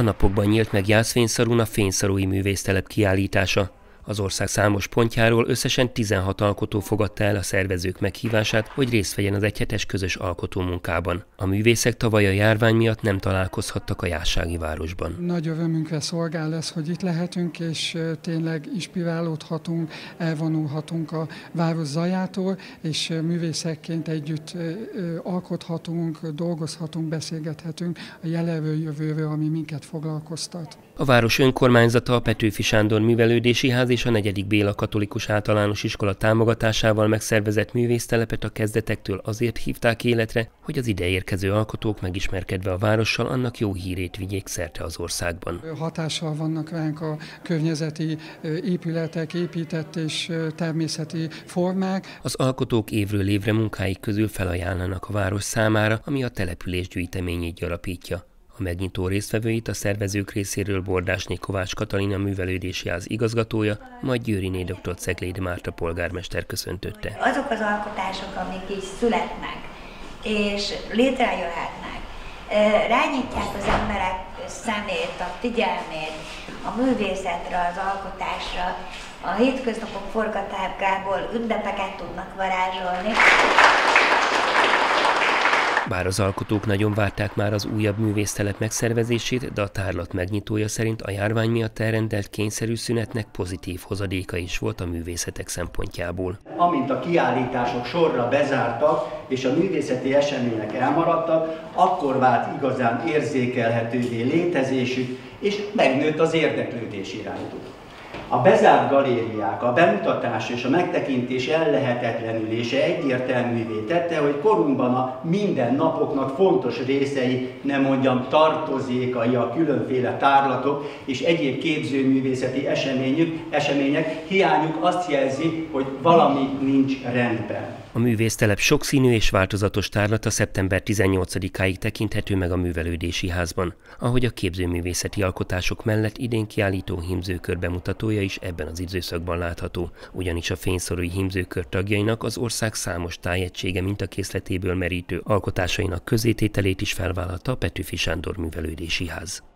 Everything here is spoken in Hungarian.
A napokban nyílt meg Jászfényszarún a fényszarói művésztelep kiállítása. Az ország számos pontjáról összesen 16 alkotó fogadta el a szervezők meghívását, hogy részt vegyen az egyhetes közös alkotó munkában. A művészek tavaly a járvány miatt nem találkozhattak a Jássági városban. Nagy örömünkre szolgál lesz, hogy itt lehetünk, és tényleg inspirálódhatunk, elvonulhatunk a város zajától, és művészekként együtt alkothatunk, dolgozhatunk, beszélgethetünk a jelenről jövőről, ami minket foglalkoztat. A város önkormányzata a Petőfi Sándor Művelődési Ház és a 4. Béla Katolikus Általános Iskola támogatásával megszervezett művésztelepet a kezdetektől azért hívták életre, hogy az ide érkező alkotók megismerkedve a várossal annak jó hírét vigyék szerte az országban. Hatással vannak ránk a környezeti épületek, épített és természeti formák. Az alkotók évről évre munkáik közül felajánlanak a város számára, ami a település gyűjteményét gyarapítja. A megnyitó résztvevőit a szervezők részéről Bordásné Kovács Katalina művelődési ház igazgatója, majd Győriné dr. Ceglédi Márta polgármester köszöntötte. Azok az alkotások, amik is születnek, és létrejöhetnek, rányítják az emberek szemét, a figyelmét a művészetre, az alkotásra, a hétköznapok forgatágából ünnepeket tudnak varázsolni. Bár az alkotók nagyon várták már az újabb művésztelep megszervezését, de a tárlat megnyitója szerint a járvány miatt elrendelt kényszerű szünetnek pozitív hozadéka is volt a művészetek szempontjából. Amint a kiállítások sorra bezártak, és a művészeti események elmaradtak, akkor vált igazán érzékelhetővé létezésük, és megnőtt az érdeklődés irányuk. A bezárt galériák, a bemutatás és a megtekintés ellehetetlenülése egyértelművé tette, hogy korunkban a minden napoknak fontos részei, nem mondjam tartozékai a különféle tárlatok és egyéb képzőművészeti eseményük, események hiányuk azt jelzi, hogy valami nincs rendben. A művésztelep sokszínű és változatos tárlata szeptember 18-áig tekinthető meg a művelődési házban, ahogy a képzőművészeti alkotások mellett idén kiállító hímzőkör bemutatója is ebben az időszakban látható, ugyanis a fényszorói hímzőkör tagjainak az ország számos tájegysége mintakészletéből merítő alkotásainak közétételét is felvállalta a Petőfi Sándor Művelődési Ház.